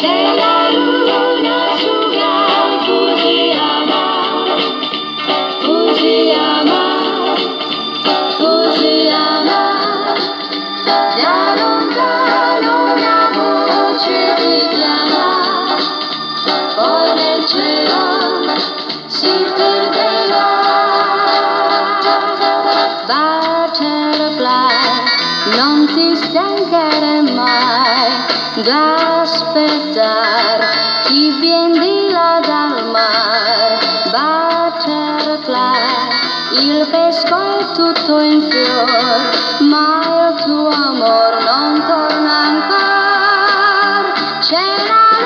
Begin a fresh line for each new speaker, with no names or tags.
Jada. non ti stancare mai d'aspettare chi vien di là dal mar butterfly il pesco è tutto in fior ma il tuo amor non torna ancora. C'è la